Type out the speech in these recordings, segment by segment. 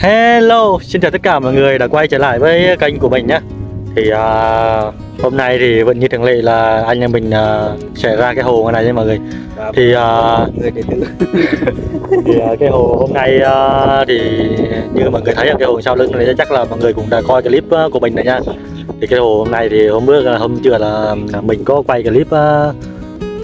Hello, xin chào tất cả mọi người đã quay trở lại với kênh của mình nhé. Thì à, hôm nay thì vẫn như thường lệ là anh em mình à, sẽ ra cái hồ này nha mọi người. Thì, à, người thì à, cái hồ hôm nay à, thì như mọi người thấy ở cái hồ sau lưng này chắc là mọi người cũng đã coi clip à, của mình rồi nha. Thì cái hồ hôm nay thì hôm là hôm chưa là mình có quay clip à,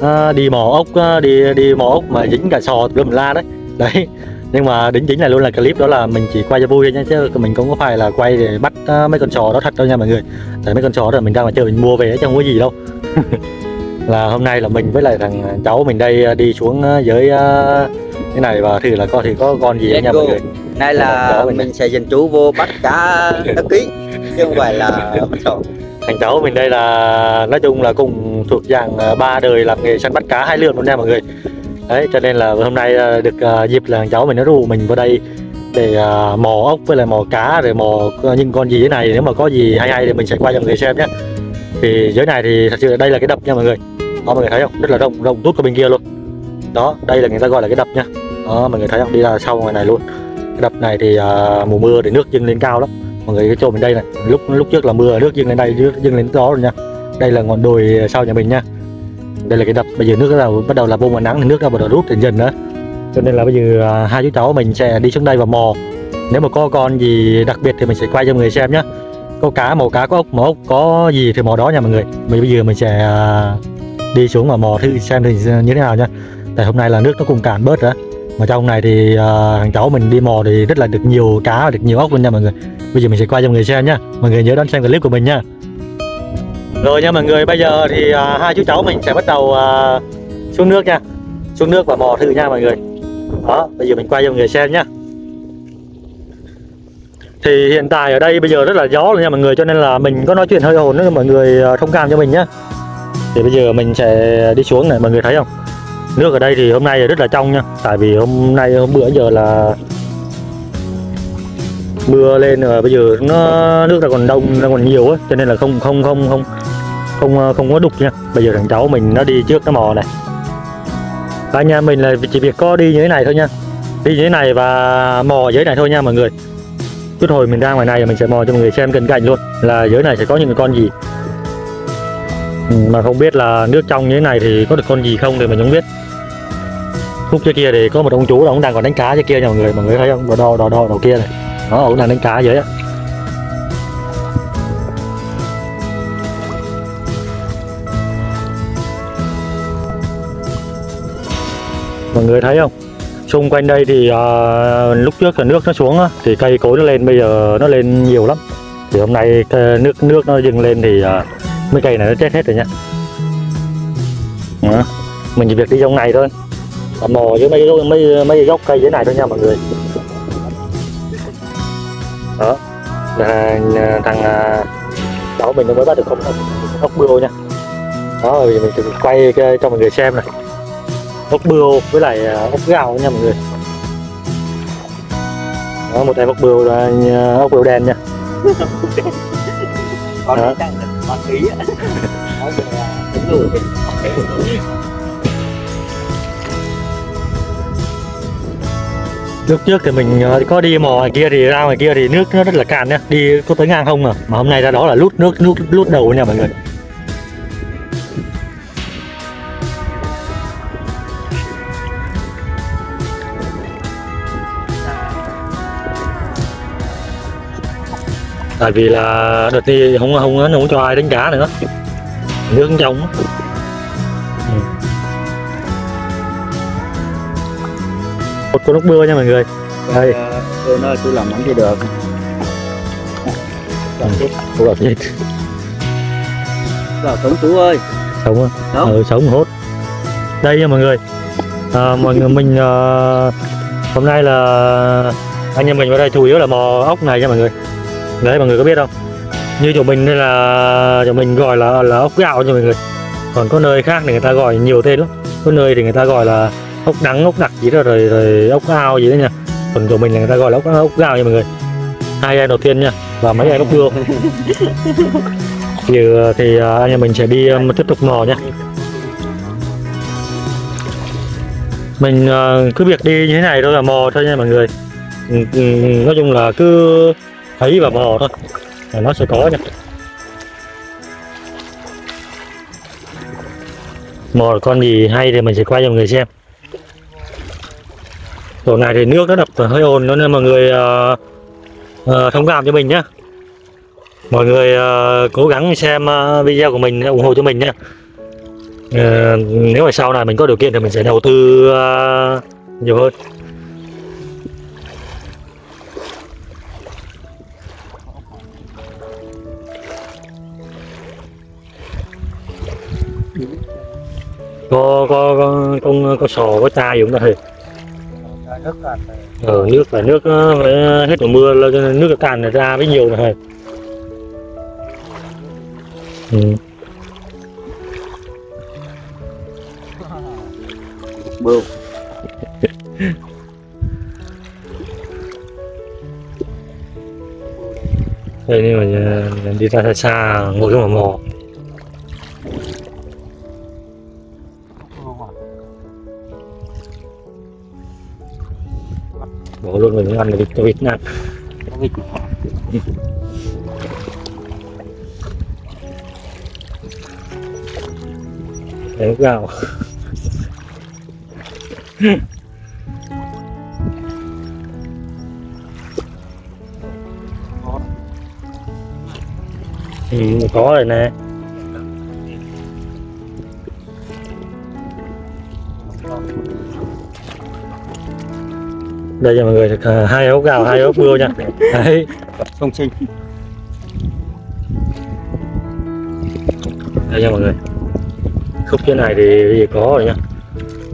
à, đi mò ốc à, đi đi mò ốc mà dính cả sò tùm la đấy. Đấy nhưng mà đính chính là luôn là clip đó là mình chỉ quay cho vui thôi nha chứ mình cũng có phải là quay để bắt uh, mấy con sò đó thật đâu nha mọi người. Tại mấy con sò đó mình ra ngoài chơi mình mua về chứ không có gì đâu. Là hôm nay là mình với lại thằng cháu mình đây uh, đi xuống uh, dưới cái này và thử là coi thì có con gì nha mọi người. Nay là mình mình sẽ dành chú vô bắt cá đất ký chứ không phải là thằng cháu mình đây là nói chung là cùng thuộc dạng ba đời làm nghề săn bắt cá hai lượn luôn nha mọi người đấy cho nên là hôm nay ờ, được ờ, dịp là cháu mình nó rủ mình vào đây để ờ, mò ốc với lại mò cá rồi mò những con gì thế này. Nếu mà có gì hay hay thì mình sẽ quay cho mọi người xem nhé. Thì dưới này thì thật sự là đây là cái đập nha mọi người. Đó mọi người thấy không? Rất là rộng rộng tút qua bên kia luôn. Đó đây là người ta gọi là cái đập nha. Đó mọi người thấy không? Đi ra sau ngoài này luôn. Cái đập này thì uh, mùa mưa thì nước dâng lên cao lắm. Mọi người cái chỗ mình đây này. Lúc lúc trước là mưa nước dâng lên đây nước dâng lên đó rồi nha. Đây là ngọn đồi sau nhà mình nha đây là cái đập bây giờ nước bắt đầu bắt đầu là bông và nắng thì nước đã bắt đầu rút dần dần nữa cho nên là bây giờ à, hai chú cháu mình sẽ đi xuống đây và mò. Nếu mà có con gì đặc biệt thì mình sẽ quay cho mọi người xem nhé có cá màu cá có ốc màu ốc có gì thì mò đó nha mọi người. Mình bây giờ mình sẽ à, đi xuống và mò thử xem thì như thế nào nha tại hôm nay là nước nó cũng cạn bớt rồi á. mà trong này thì à, thằng cháu mình đi mò thì rất là được nhiều cá và được nhiều ốc luôn nha mọi người. Bây giờ mình sẽ quay cho mọi người xem nhá. Mọi người nhớ đón xem clip của mình nha rồi nha mọi người bây giờ thì à, hai chú cháu mình sẽ bắt đầu à, xuống nước nha. Xuống nước và mò thử nha mọi người. Đó bây giờ mình quay cho mọi người xem nhá. Thì hiện tại ở đây bây giờ rất là gió nha mọi người cho nên là mình có nói chuyện hơi ồn nữa mọi người à, thông cảm cho mình nhá. Thì bây giờ mình sẽ đi xuống này mọi người thấy không? Nước ở đây thì hôm nay rất là trong nha tại vì hôm nay hôm bữa giờ là mưa lên rồi bây giờ nó nước là còn đông nó còn nhiều á cho nên là không không không không không ờ, không có đục nha. Bây giờ thằng cháu mình nó đi trước nó mò này. Và nhà mình là chỉ việc có đi như thế này thôi nha. Đi như thế này và mò dưới này thôi nha mọi người. Chút hồi mình ra ngoài này mình sẽ mò cho mọi người xem cận cảnh luôn, là dưới này sẽ có những con gì. Mà không biết là nước trong như thế này thì có được con gì không thì mình không biết. Khúc trước kia thì có một ông chú là ông đang còn đánh cá dưới kia nha mọi người. Mọi người thấy không? Đỏ đỏ đỏ đỏ kia này. Đó ông đang đánh cá dưới á. Mọi người thấy không? Xung quanh đây thì à, lúc trước là nước nó xuống á, thì cây cối nó lên bây giờ nó lên nhiều lắm. Thì hôm nay nước nước nó dừng lên thì à, mấy cây này nó chết hết rồi nha. À, mình chỉ việc đi trong này thôi. Mò dưới mấy mấy mấy gốc cây dưới này thôi nha mọi người. Đó. Là thằng à, cháu à, mình nó mới bắt được không ốc bươu nha. Đó rồi mình quay cho mọi người xem này ốc bươu với lại à, ốc gạo nha mọi người. Đó một em ốc bươu là à, ốc bươu đen nha. Con Hả? đang tí á nói về là đúng rồi lúc trước thì mình ờ, có đi mò ngoài kia thì ra ngoài kia thì nước nó rất là cạn nhá đi có tới ngang không à. Mà hôm nay ra đó là lút nước lút lút đầu nha mọi người tại vì là đợt đi không không không, không cho ai đánh cá nữa nước trong. Ừ. một con ốc bưa nha mọi người Đây. tôi nói tôi làm món gì được Ừ. Ủa, gặp gì? vào sống chú ơi sống á Sống. ừ, sống hốt đây nha mọi người à, mọi người mình à, hôm nay là anh em mình vào đây chủ yếu là mò ốc này nha mọi người đấy, mọi người có biết không? Như chỗ mình đây là chỗ mình gọi là là ốc gạo nha mọi người. Còn có nơi khác thì người ta gọi nhiều tên lắm. Có nơi thì người ta gọi là ốc đắng, ốc đặc gì đó, rồi rồi ốc ao gì đó nha. Còn chỗ mình là người ta gọi là ốc ốc gạo nha mọi người. Hai em đầu tiên nha, và mấy em ốc bươu giờ thì ờ, ờ, anh em mình sẽ đi tiếp tục mò nha. Mình ờ, cứ việc đi như thế này thôi là mò thôi nha mọi người. Nói chung là cứ thấy và mò thôi. Là nó sẽ có nha. Mò con gì hay thì mình sẽ quay cho mọi người xem. Chỗ này thì nước nó đập hơi ồn nên mọi người uh, uh, thông cảm cho mình nhé mọi người uh, cố gắng xem uh, video của mình ủng hộ cho mình nhé uh, nếu mà sau này mình có điều kiện thì mình sẽ đầu tư uh, nhiều hơn. Có có có con có sò có chai gì cũng rất là ờ, nước phải nước ờ, phải hết mùa mưa là nước cạn này ra mới nhiều này ừ. bưu. Đây nhưng mà ờ, đi ra xa xa ngồi trong mà ngon là vịt được cho nè vịt để nước gạo. Ừ, có rồi nè. Đây cho mọi người được ờ, hai ốc gạo hai ốc bươu nha. Đấy. Sông sinh đây nha mọi người. Khúc trên này thì gì có rồi nha.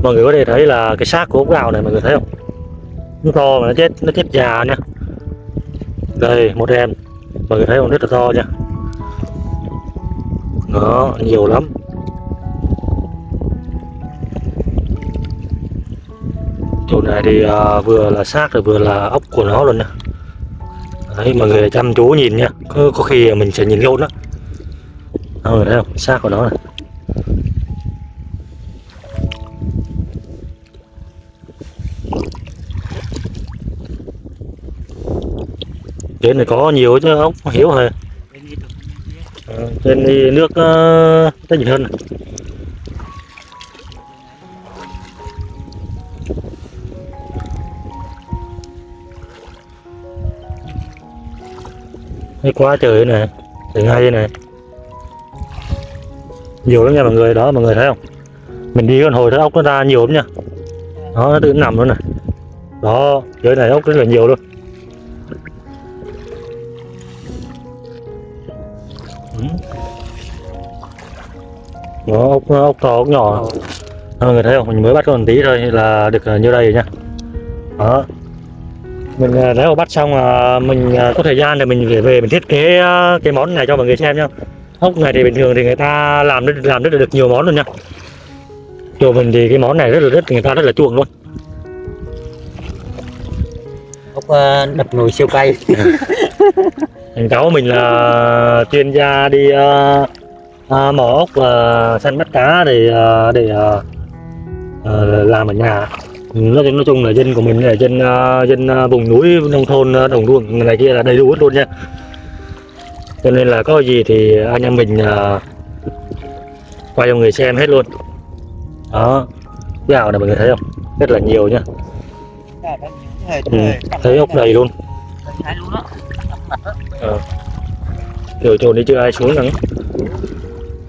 Mọi người có thể thấy là cái xác của ốc gạo này mọi người thấy không? Nó to mà nó chết nó chết già nha. Đây một em mọi người thấy không? Rất là to nha. Đó nhiều lắm chỗ này thì à, vừa là xác rồi vừa là ốc của nó luôn nè. Đấy mọi người chăm chú nhìn nha có, có khi mình sẽ nhìn lộn đó mọi người thấy không? Xác của nó này trên này có nhiều chứ ốc hiểu hề Ờ, trên đi nước uh, tới nhìn hơn này. Hay quá trời này Đừng ngay này nhiều lắm nha mọi người, đó mọi người thấy không? Mình đi con hồi thấy ốc nó ra nhiều lắm nha. Đó, nó tự nằm luôn này đó, dưới này ốc rất là nhiều luôn. Đó, ốc ốc to, ốc nhỏ. Mọi người thấy không? Mình mới bắt con tí thôi là được như nhiêu đây rồi nha. Đó mình ờ, nếu mà bắt xong là mình ờ, có thời gian thì mình về về mình thiết kế ờ, cái món này cho mọi người xem nhá. Ốc này thì bình thường thì người ta làm rất làm rất là được nhiều món luôn nha chỗ mình thì cái món này rất là rất người ta rất là chuộng luôn. Ốc đập nồi siêu cay. Thằng cháu mình là chuyên gia đi uh, uh, mò ốc và săn bắt cá để ờ, để ờ, ờ, làm ở nhà nói, nói chung là dân của mình là dân à, dân à, vùng núi nông thôn à, đồng ruộng này kia là đầy đủ hết luôn nha. Cho nên là có gì thì anh em mình quay cho người xem hết luôn. Đó. Gạo này mọi người thấy không? Rất là nhiều nha. Ừ, thấy ốc đầy luôn. Thấy kiểu trồn đi chưa ai xuống nữa mọi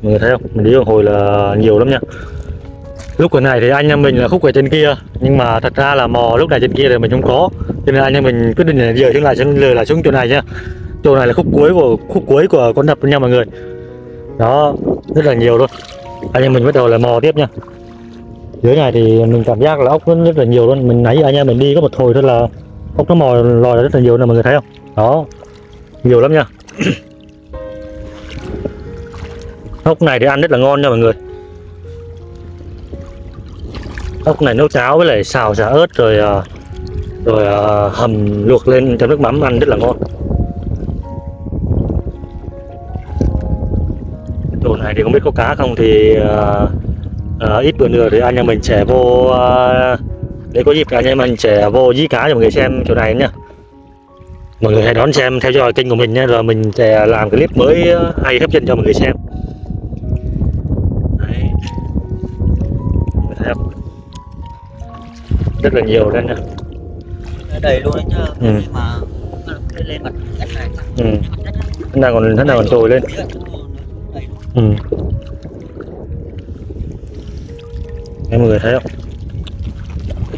người thấy không? Mình đi một hồi là nhiều lắm nha lúc cái này thì anh em mình là khúc ở trên kia, nhưng mà thật ra là mò lúc này trên kia thì mình không có. Cho nên anh em mình quyết định là giờ xuống lại xuống, lừa lại xuống chỗ này nhá. Chỗ này là khúc cuối của, khúc cuối của con đập nha mọi người. Đó, rất là nhiều luôn. Anh em mình bắt đầu là mò tiếp nha. Dưới này thì mình cảm giác là ốc nó rất là nhiều luôn. Mình nãy anh em mình đi có một hồi thôi là ốc nó mò lòi rất là nhiều nè, mọi người thấy không? Đó, nhiều lắm nha. Ốc này thì ăn rất là ngon nha mọi người ốc này nấu cháo với lại xào xả ớt rồi ờ, rồi ờ, hầm luộc lên trong nước mắm ăn rất là ngon. Chỗ này thì không biết có cá không thì à, ít bữa nữa thì anh em mình sẽ vô à, để có dịp anh em mình sẽ vô dí cá cho mọi người xem chỗ này nhá. Mọi người hãy đón xem theo dõi kênh của mình nhé rồi mình sẽ làm clip mới hay hấp dẫn cho mọi người xem. Rất là nhiều đây nha đầy luôn đấy chứ Ừ. nhưng mà lên mặt đất này ừ. nó đang còn nó đang còn trồi lên. Ừ. Đấy, mọi người thấy không?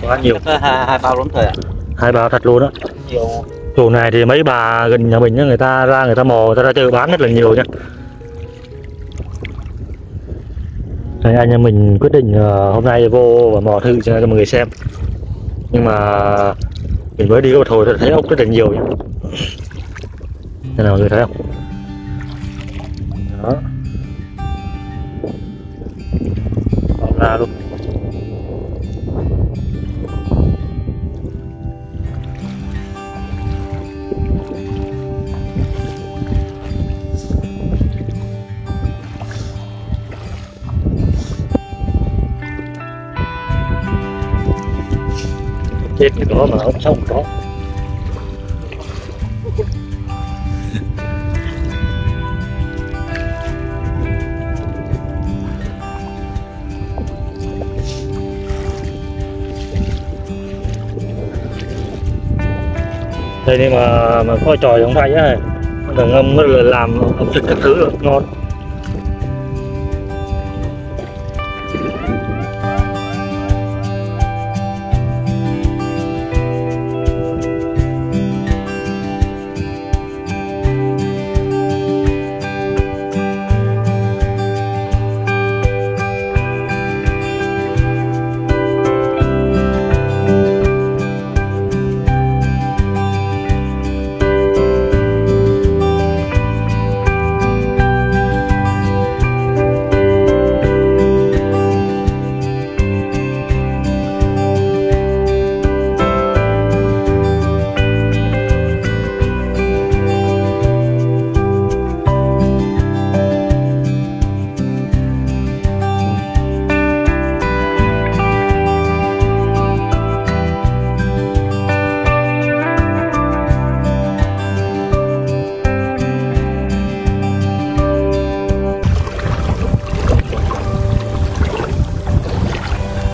Quá nhiều. Hai, hai bao lắm thời ạ. Hai bao thật luôn đó nhiều. Chỗ này thì mấy bà gần nhà mình nhá người ta ra người ta mò người ta ra chợ bán rất là nhiều nhá. Đấy, anh em mình quyết định ờ, hôm nay vô và mò thử cho mọi người xem nhưng mà mình mới đi có một hồi thấy ốc rất là nhiều nhá Đây là mọi người thấy không? Đó. Bỏ ra luôn chết cái đó mà ốc sống có đây nhưng mà mà coi trò giống phải á là ngâm nó là làm ẩm thực các thứ được ngon.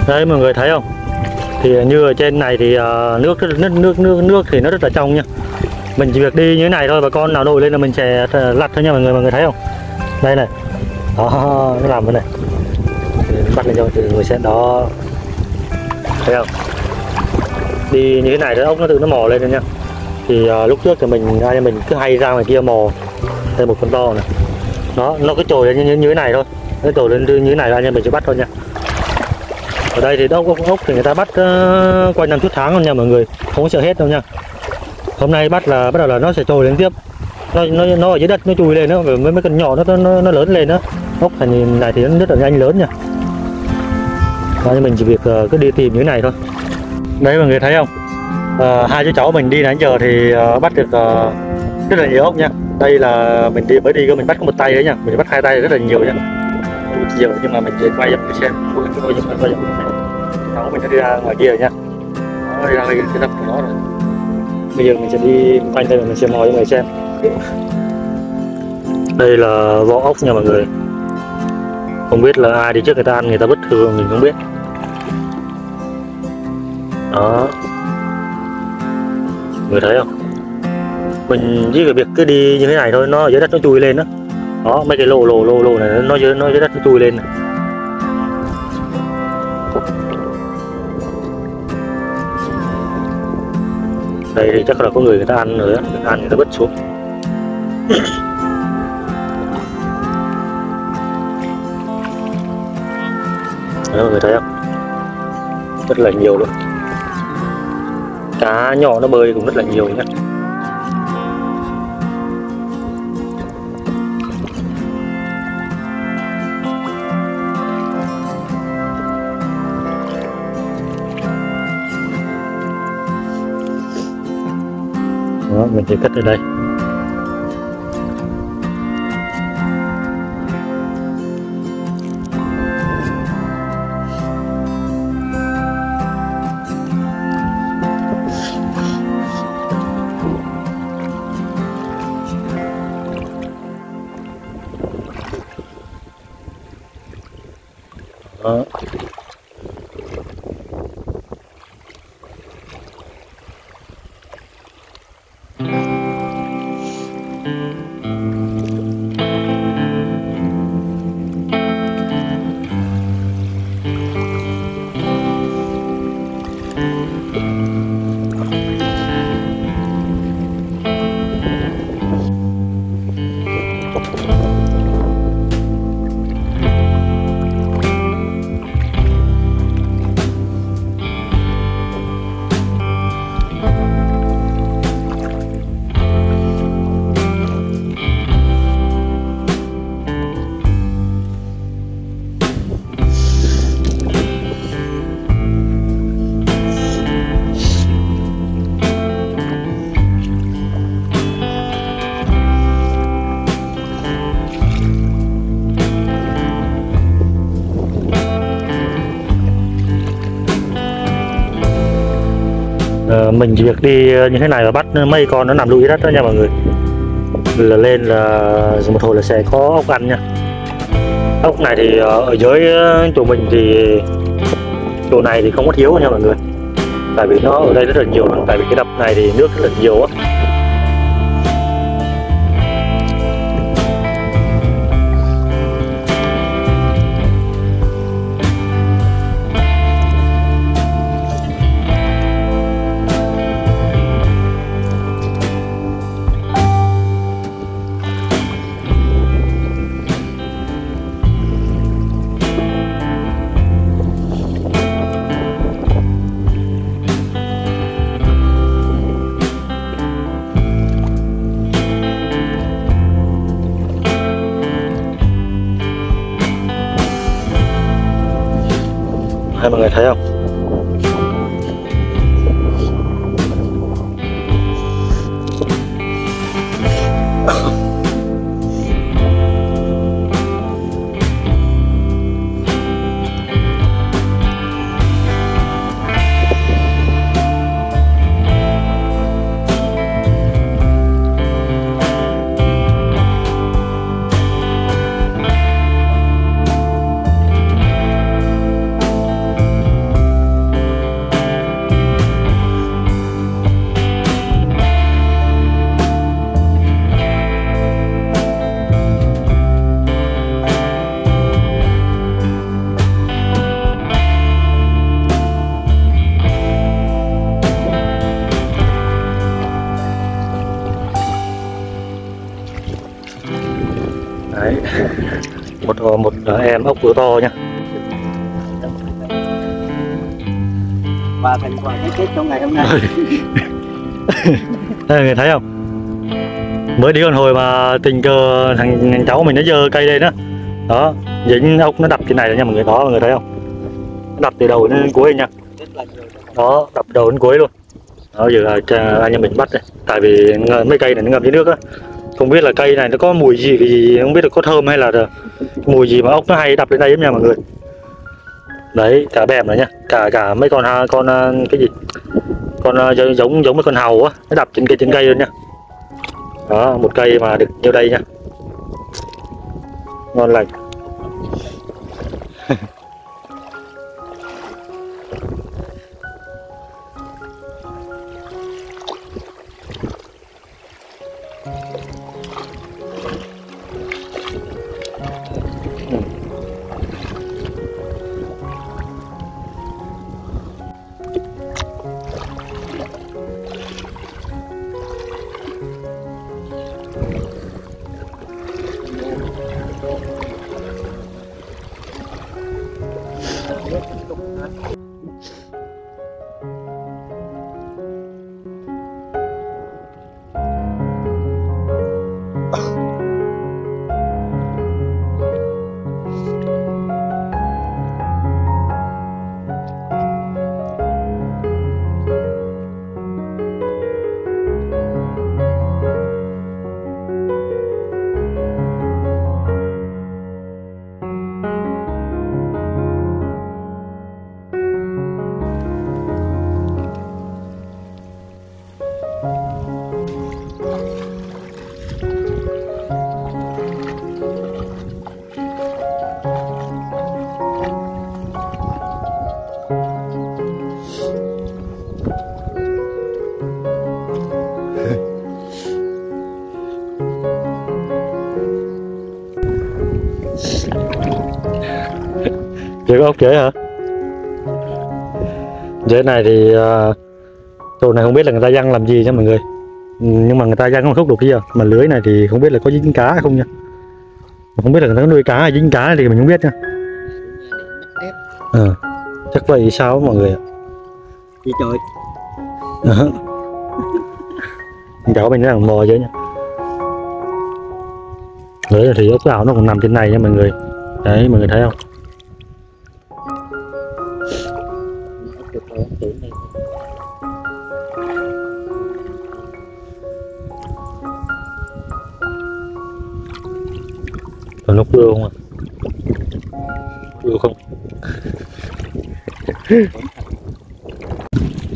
Đấy mọi người thấy không? Thì như ở trên này thì à, nước nước nước nước nước thì nó rất là trong nha. Mình chỉ việc đi như thế này thôi và con nào nổi lên là mình sẽ lặt thôi nha mọi người mọi người thấy không? Đây này. Đó nó làm thế này. Bắt lên cho mọi người xem đó. Thấy không? Đi như thế này thì ốc nó tự nó mò lên rồi nha. Thì ờ, lúc trước thì mình ai mình cứ hay ra ngoài kia mò. Thêm một con to này. Đó nó cứ trồi lên như, như, như thế này thôi. Nó trồi lên như thế này là nha mình sẽ bắt thôi nha ở đây thì ốc ốc ốc thì người ta bắt uh, quanh năm chút tháng luôn nha mọi người không có sợ hết đâu nha hôm nay bắt là bắt đầu là nó sẽ trồi lên tiếp nó nó nó ở dưới đất nó chui lên nó với mấy con nhỏ nó nó, nó lớn lên nữa ốc thành này thì nó rất là nhanh lớn nha Đó, mình chỉ việc uh, cứ đi tìm như thế này thôi đấy mọi người thấy không Ờ, hai chú cháu mình đi đến giờ thì uh, bắt được uh, rất là nhiều ốc nha đây là mình đi mới đi cơ mình bắt có một tay đấy nha mình bắt hai tay rất là nhiều nha nhiều nhưng mà mình chỉ quay cho để xem quay cho quay cháu mình đã đi ra ngoài kia rồi nha nó đi ra cái cái đập của nó rồi bây giờ mình sẽ đi quanh đây và mình sẽ mò cho mọi người xem. Đây là vỏ ốc nha mọi người. Không biết là ai đi trước người ta ăn người ta vứt thường mình không biết. Đó. Người thấy không? Mình chỉ việc cứ đi như thế này thôi nó dưới đất nó chui lên đó đó mấy cái lô lô lô lô này nó dưới nó dưới đất nó chui lên này. Đây thì chắc là có người người ta ăn rồi đó người ta ăn người ta vứt xuống. Đấy, mọi người thấy không? Rất là nhiều luôn. Cá nhỏ nó bơi cũng rất là nhiều nhé diện tích ở đây. Mình chỉ việc đi ờ, như thế này và bắt mấy con nó nằm lùi đất đó nha mọi người. Là lên là một hồi là sẽ có ốc ăn nha. Ốc này thì ờ, ở dưới ờ, chỗ mình thì chỗ này thì không có thiếu nha mọi người. Tại vì nó ở đây rất là nhiều tại vì cái đập này thì nước rất là nhiều á. Hai mọi người thấy không? Một một em ốc cửa to nha. Và thành quả cái kết trong ngày hôm nay. Đây, người thấy không? Mới đi còn hồi mà tình cờ thằng, thằng cháu mình nó giơ cây lên đó đó dính ốc nó đập trên này rồi nha mọi người đó mọi người thấy không? Nó đập từ đầu đến cuối nha. Đó đập đầu đến cuối luôn. Đó giờ là anh em mình bắt đây. Tại vì mấy cây này nó ngập dưới nước á. Không biết là cây này nó có mùi gì cái gì không biết là có thơm hay là mùi gì mà ốc nó hay, đập lên đây lắm nha mọi người. Đấy, cả bèm rồi nha. Cả cả mấy con ha con à, cái gì? Con à, giống giống giống mấy con hàu á. Nó đập trên cây trên cây luôn nha. Đó, một cây mà được nhiêu đây nha. Ngon lành. Chỉ có ốc chế hả? Chế này thì uh, chỗ này không biết là người ta giăng làm gì nha mọi người. Nhưng mà người ta giăng không khúc được kia. Mà lưới này thì không biết là có dính cá hay không nha. Mà Không biết là người ta có nuôi cá hay dính cá thì mình không biết nha. Ờ, chắc vậy sao mọi người ạ. Chơi Ờ. cháu mình đang mò chứ nha là thì ốc gạo nó còn nằm trên này nha mọi người đấy mọi người thấy không còn nó cưa không à cưa không?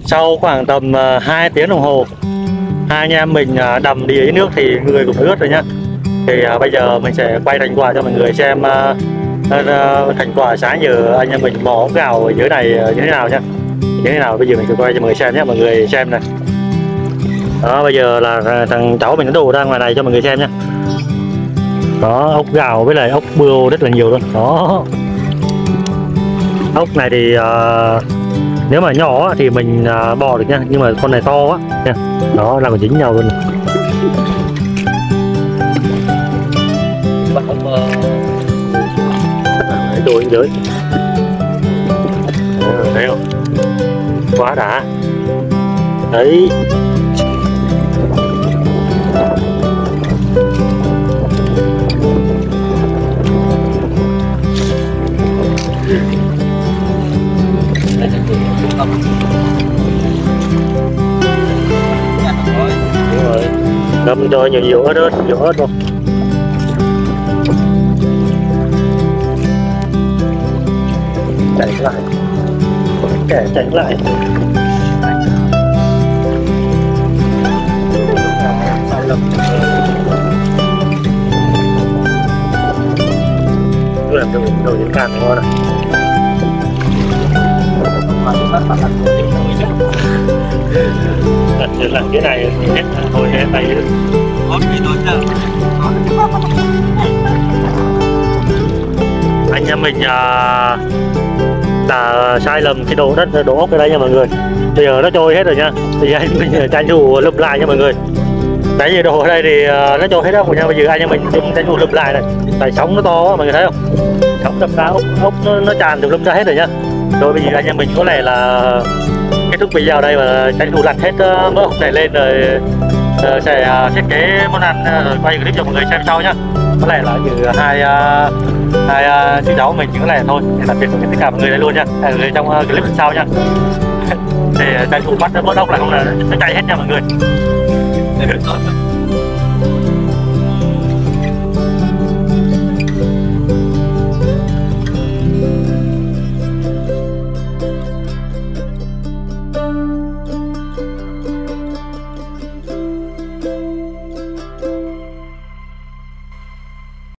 Sau khoảng tầm ờ, 2 tiếng đồng hồ, hai anh em mình ờ, đầm đi dưới nước thì người cũng ướt rồi nhá. Thì bây giờ mình sẽ quay thành quả cho mọi người xem thành quả sáng giờ anh em mình mò ốc gạo ở dưới này như thế nào nhá. Như thế nào, bây giờ mình sẽ quay cho mọi người xem nhé mọi người xem này. Đó, bây giờ là thằng cháu mình nó đổ ra ngoài này cho mọi người xem nhé đó ốc gạo với lại ốc bươu rất là nhiều luôn. Đó. Ốc này thì à, nếu mà nhỏ thì mình à, bỏ được nha nhưng mà con này to quá nha. Đó là còn dính nhau luôn. Ờ, Đấy, đôi dưới. Thấy không? Quá đã. Đấy đúng rồi ngâm cho nhiều nhiều hết hết nhiều hết luôn. Chạy lại. Kẻ chạy lại. Lần cái này thì hết thôi hết tay đi thôi chứ. Anh em mình à, đã sai lầm cái đổ đất đổ ốc ở đây nha mọi người. Bây giờ nó trôi hết rồi nha. Thì anh mình tranh thủ lụp lại nha mọi người. Đấy giờ đổ ở đây thì à, nó trôi hết ốc rồi nha. Bây giờ anh em mình tranh thủ lụp lại này. Tại sóng nó to quá mọi người thấy không? Sóng đập ra ốc ốc nó, nó tràn từ lâm ra hết rồi nha. Rồi bây giờ anh em mình có lẽ là kết bây giờ đây và tranh thủ lặt hết ờ, mỡ hộp này lên rồi ờ, sẽ ờ, thiết kế món ăn rồi quay clip cho mọi người xem sau nhá. Có lẽ là như hai hai chú cháu mình có này thôi để tạm biệt với tất cả mọi người đây luôn nha hẹn mọi người trong clip lần sau nha để tranh thủ bắt mỡ ốc là không là, nó chạy hết nha mọi người.